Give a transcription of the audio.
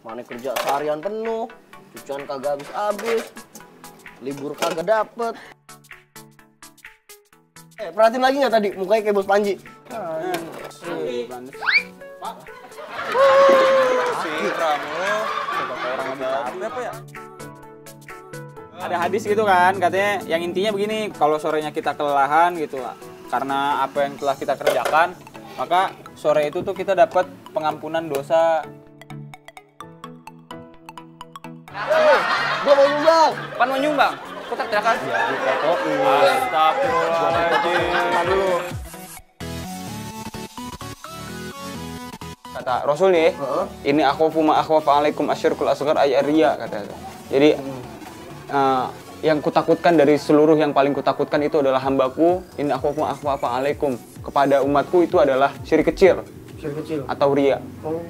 mana kerja seharian penuh cucian kagak habis-habis libur kagak dapet. Eh perhatiin lagi nggak tadi? Mukanya kayak bos Panji. Ada hadis gitu kan katanya yang intinya begini kalau sorenya kita kelelahan gitu karena apa yang telah kita kerjakan maka sore itu tuh kita dapat pengampunan dosa gua mau nyumbang. Pan mau nyumbang. Kok teriakan? Astagfirullahaladzim. Dulu kata Rasul nih Heeh. ini akhafu ma akhwafa alaikum asyirkul asghar ay riya kata jadi eh, yang kutakutkan dari seluruh yang paling kutakutkan itu adalah hambaku ini akhafu ma akhwafa alaikum. Kepada umatku itu adalah syirik kecil kecil kecil. atau ria. Oh